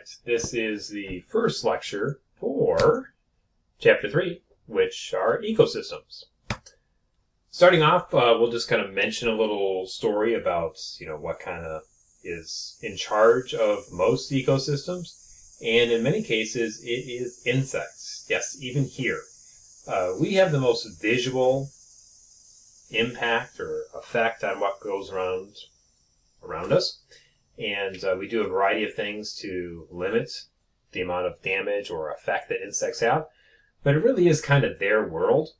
right, this is the first lecture for Chapter 3, which are ecosystems. Starting off, uh, we'll just kind of mention a little story about, you know, what kind of is in charge of most ecosystems. And in many cases, it is insects. Yes, even here. Uh, we have the most visual impact or effect on what goes around around us. And uh, we do a variety of things to limit the amount of damage or effect that insects have. But it really is kind of their world.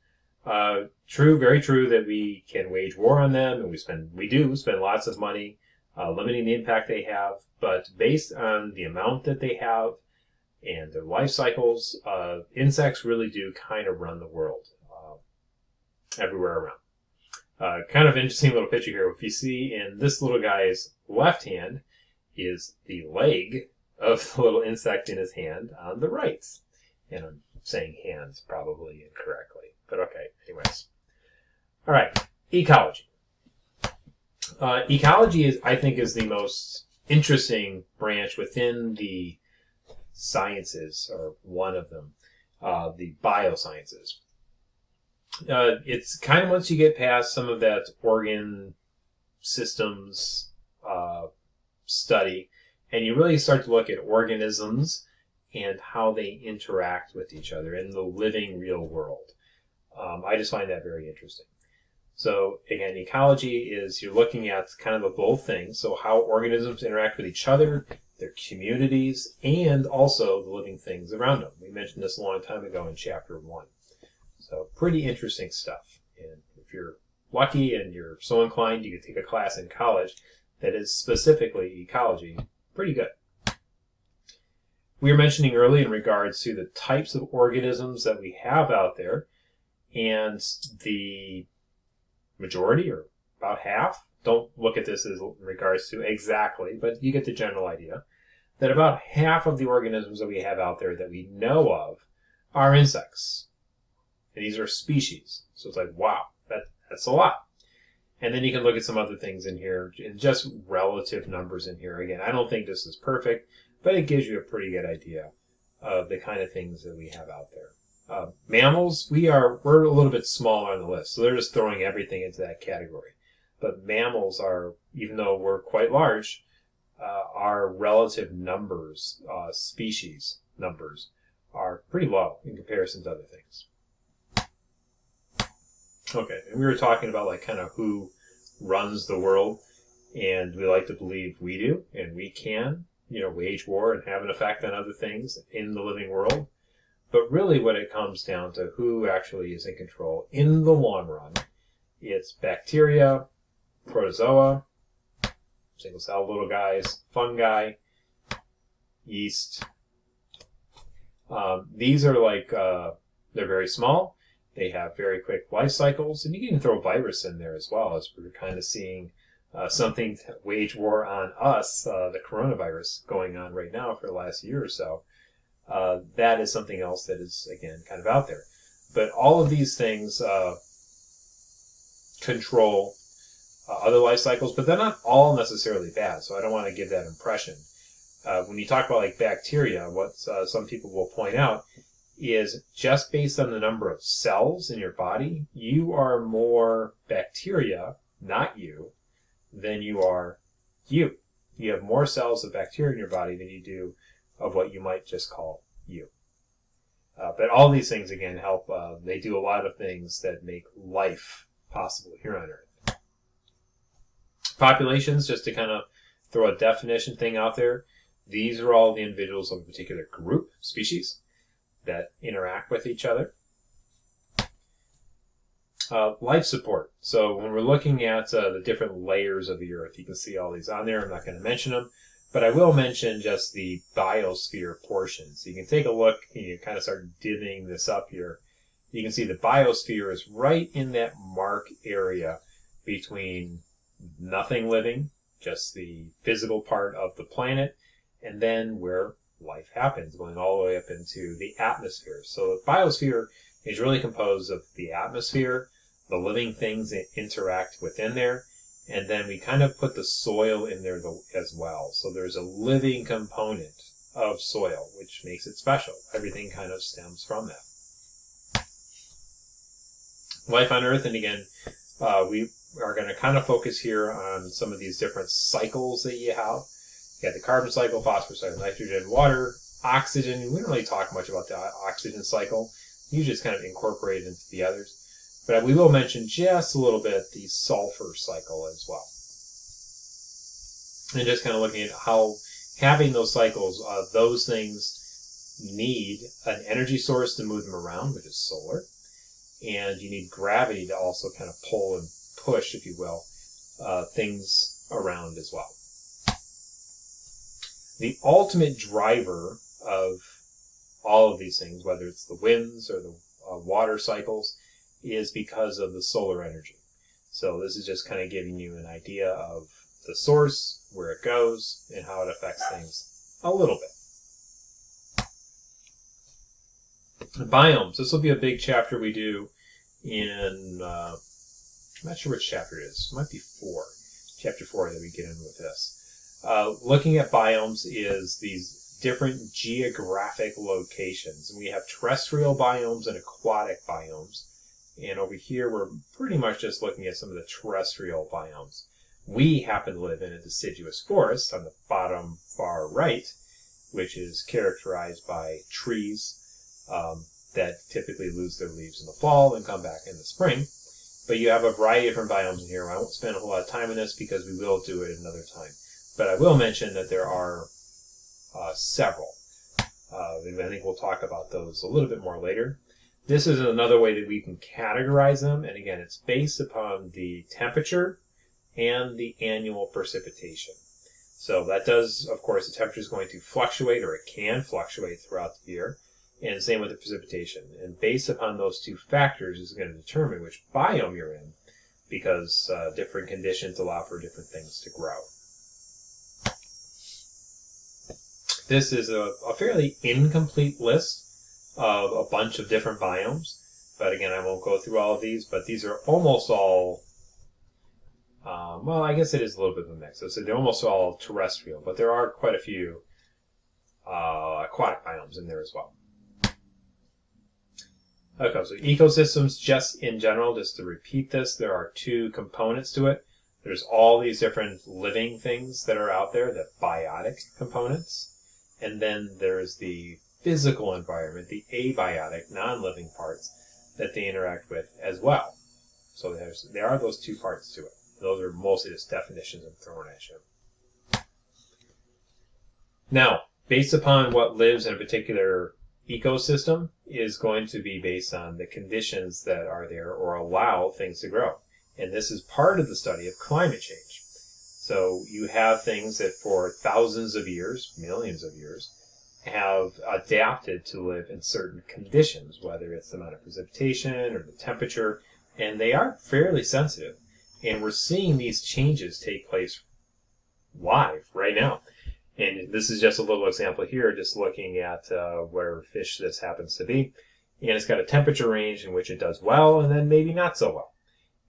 Uh, true, very true that we can wage war on them, and we spend, we do spend lots of money uh, limiting the impact they have. But based on the amount that they have and their life cycles, uh, insects really do kind of run the world uh, everywhere around. Uh, kind of interesting little picture here. If you see in this little guy's left hand is the leg of the little insect in his hand on the right. And I'm saying hands probably incorrectly, but okay, anyways. All right, ecology. Uh, ecology is, I think, is the most interesting branch within the sciences, or one of them, uh, the biosciences. Uh, it's kind of once you get past some of that organ systems uh, study, and you really start to look at organisms and how they interact with each other in the living real world. Um, I just find that very interesting. So again, ecology is you're looking at kind of a both things. So how organisms interact with each other, their communities, and also the living things around them. We mentioned this a long time ago in chapter one. So pretty interesting stuff. And if you're lucky and you're so inclined, you could take a class in college that is specifically ecology. Pretty good. We were mentioning early in regards to the types of organisms that we have out there, and the majority, or about half, don't look at this as in regards to exactly, but you get the general idea, that about half of the organisms that we have out there that we know of are insects. And these are species. So it's like, wow, that, that's a lot. And then you can look at some other things in here, just relative numbers in here. Again, I don't think this is perfect, but it gives you a pretty good idea of the kind of things that we have out there. Uh, mammals, we are we're a little bit smaller on the list, so they're just throwing everything into that category. But mammals are, even though we're quite large, uh, our relative numbers, uh, species numbers, are pretty low in comparison to other things. Okay, and we were talking about like kind of who runs the world, and we like to believe we do, and we can, you know, wage war and have an effect on other things in the living world. But really, what it comes down to who actually is in control in the long run, it's bacteria, protozoa, single cell little guys, fungi, yeast. Um, these are like uh, they're very small they have very quick life cycles, and you can throw virus in there as well, as we're kind of seeing uh, something wage war on us, uh, the coronavirus going on right now for the last year or so. Uh, that is something else that is, again, kind of out there. But all of these things uh, control uh, other life cycles, but they're not all necessarily bad, so I don't want to give that impression. Uh, when you talk about like bacteria, what some people will point out is just based on the number of cells in your body, you are more bacteria, not you, than you are you. You have more cells of bacteria in your body than you do of what you might just call you. Uh, but all these things, again, help. Uh, they do a lot of things that make life possible here on Earth. Populations, just to kind of throw a definition thing out there, these are all the individuals of a particular group, species that interact with each other. Uh, life support. So when we're looking at uh, the different layers of the Earth, you can see all these on there. I'm not going to mention them, but I will mention just the biosphere portion. So you can take a look and you kind of start divvying this up here. You can see the biosphere is right in that mark area between nothing living, just the physical part of the planet, and then where life happens, going all the way up into the atmosphere. So the biosphere is really composed of the atmosphere, the living things that interact within there, and then we kind of put the soil in there as well. So there's a living component of soil, which makes it special. Everything kind of stems from that. Life on Earth, and again, uh, we are going to kind of focus here on some of these different cycles that you have. You got the carbon cycle, phosphorus cycle, nitrogen, water, oxygen. We don't really talk much about the oxygen cycle. Usually it's kind of incorporated into the others. But we will mention just a little bit the sulfur cycle as well. And just kind of looking at how having those cycles, uh, those things need an energy source to move them around, which is solar. And you need gravity to also kind of pull and push, if you will, uh, things around as well. The ultimate driver of all of these things, whether it's the winds or the uh, water cycles, is because of the solar energy. So this is just kind of giving you an idea of the source, where it goes, and how it affects things a little bit. Biomes. This will be a big chapter we do in, uh, I'm not sure which chapter it is. It might be four. Chapter four that we get in with this. Uh, looking at biomes is these different geographic locations. We have terrestrial biomes and aquatic biomes. And over here, we're pretty much just looking at some of the terrestrial biomes. We happen to live in a deciduous forest on the bottom far right, which is characterized by trees um, that typically lose their leaves in the fall and come back in the spring. But you have a variety of different biomes in here. I won't spend a whole lot of time on this because we will do it another time. But I will mention that there are uh, several. Uh, I think we'll talk about those a little bit more later. This is another way that we can categorize them. And again, it's based upon the temperature and the annual precipitation. So that does, of course, the temperature is going to fluctuate or it can fluctuate throughout the year. And same with the precipitation. And based upon those two factors is going to determine which biome you're in because uh, different conditions allow for different things to grow. This is a, a fairly incomplete list of a bunch of different biomes. But again, I won't go through all of these, but these are almost all, um, well, I guess it is a little bit of a mix. So they're almost all terrestrial, but there are quite a few uh, aquatic biomes in there as well. Okay, so ecosystems, just in general, just to repeat this, there are two components to it. There's all these different living things that are out there, the biotic components. And then there's the physical environment, the abiotic, non-living parts that they interact with as well. So there's there are those two parts to it. Those are mostly just definitions I'm throwing at you. Now, based upon what lives in a particular ecosystem is going to be based on the conditions that are there or allow things to grow. And this is part of the study of climate change. So you have things that for thousands of years, millions of years, have adapted to live in certain conditions, whether it's the amount of precipitation or the temperature, and they are fairly sensitive. And we're seeing these changes take place live right now. And this is just a little example here, just looking at uh, where fish this happens to be. And it's got a temperature range in which it does well and then maybe not so well.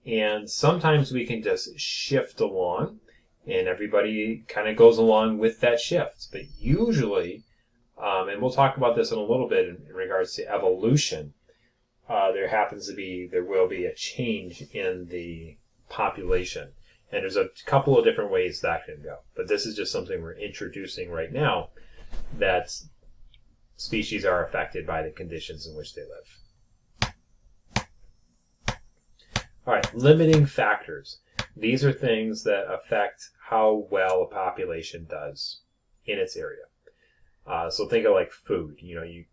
And sometimes we can just shift along and everybody kind of goes along with that shift. But usually um, and we'll talk about this in a little bit in, in regards to evolution. Uh, there happens to be, there will be a change in the population. And there's a couple of different ways that can go. But this is just something we're introducing right now that species are affected by the conditions in which they live. All right, limiting factors. These are things that affect how well a population does in its area. Uh, so think of like food. You know, you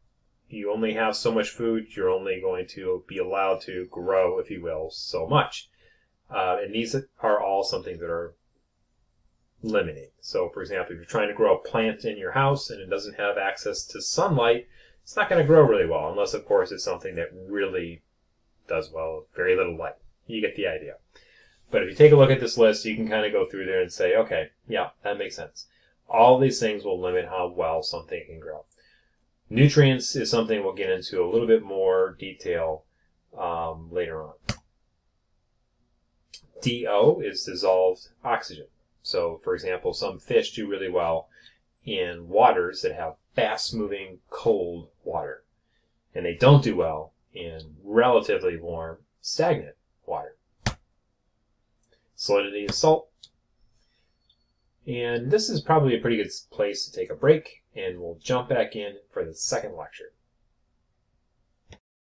you only have so much food. You're only going to be allowed to grow, if you will, so much. Uh, and these are all something that are limiting. So, for example, if you're trying to grow a plant in your house and it doesn't have access to sunlight, it's not going to grow really well, unless, of course, it's something that really does well, very little light. You get the idea. But if you take a look at this list, you can kind of go through there and say, okay, yeah, that makes sense. All these things will limit how well something can grow. Nutrients is something we'll get into a little bit more detail um, later on. DO is dissolved oxygen. So, for example, some fish do really well in waters that have fast moving cold water. And they don't do well in relatively warm, stagnant water. Salinity of salt. And this is probably a pretty good place to take a break, and we'll jump back in for the second lecture.